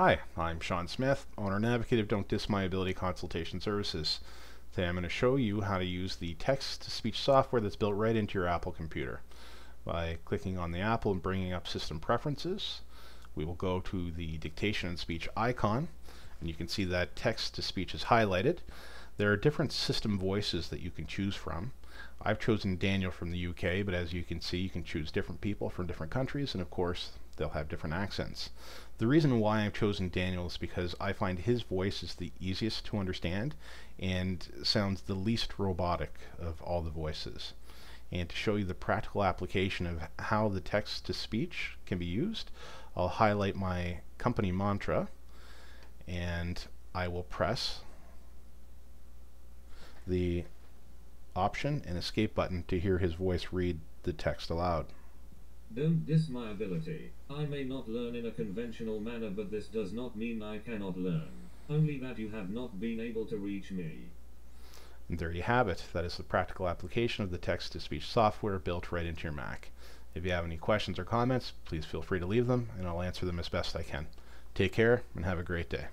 Hi, I'm Sean Smith, owner and advocate of Don't Diss My Ability Consultation Services. Today I'm going to show you how to use the text-to-speech software that's built right into your Apple computer. By clicking on the Apple and bringing up System Preferences, we will go to the Dictation and Speech icon, and you can see that text-to-speech is highlighted. There are different system voices that you can choose from. I've chosen Daniel from the UK, but as you can see, you can choose different people from different countries, and of course, they'll have different accents. The reason why I've chosen Daniel is because I find his voice is the easiest to understand and sounds the least robotic of all the voices. And to show you the practical application of how the text to speech can be used, I'll highlight my company mantra and I will press the option and escape button to hear his voice read the text aloud. Don't diss my ability. I may not learn in a conventional manner, but this does not mean I cannot learn. Only that you have not been able to reach me. And there you have it. That is the practical application of the text to speech software built right into your Mac. If you have any questions or comments, please feel free to leave them and I'll answer them as best I can. Take care and have a great day.